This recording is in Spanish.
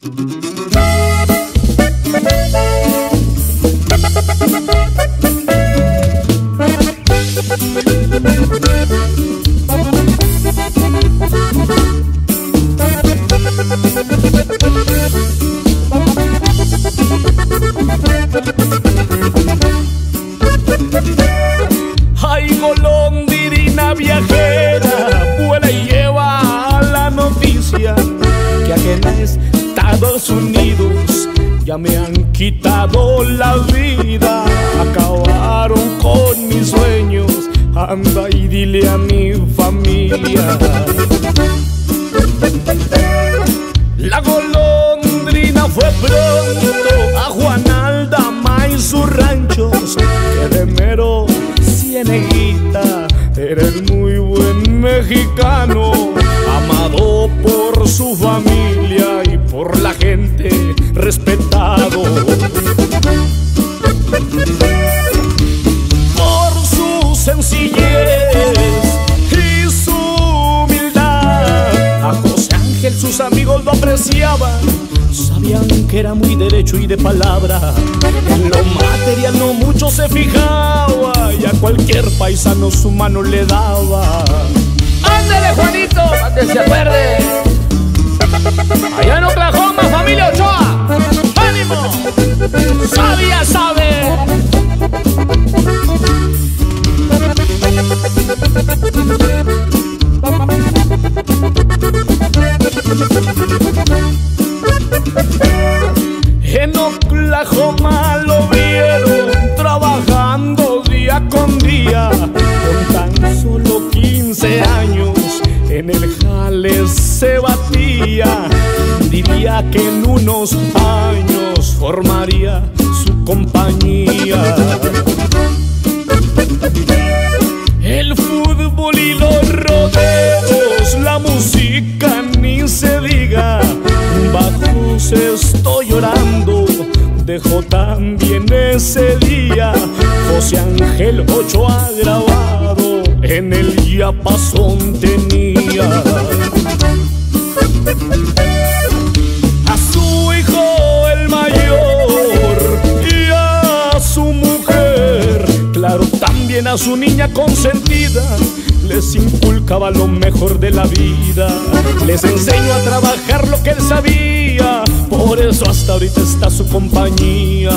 Ay, golondrina viajera, vuela y lleva la noticia que aquí en Estados Unidos ya me han quitado la vida, acabaron con mis sueños, anda y dile a mi familia. La golondrina fue pronto a Juanaldama y sus ranchos, que de mero cieneguita era el muy buen mexicano, amado por su familia por la gente respetado. Por su sencillez y su humildad, a José Ángel sus amigos lo apreciaban, sabían que era muy derecho y de palabra. En lo material no mucho se fijaba y a cualquier paisano su mano le daba. Ándale, Juanito, para que se acuerde. Oklahoma lo vieron trabajando día con día, con tan solo 15 años en el jale se batía. Diría que en unos años formaría su compañía. El fútbol y los rodeos, la música ni se diga. Bajos estoy llorando, también ese día. José Ángel Ochoa grabado en el yapazón tenía. A su hijo el mayor y a su mujer, claro, también a su niña consentida. Les inculcaba lo mejor de la vida, les enseñó a trabajar lo que él sabía, por eso hasta ahorita está su compañía.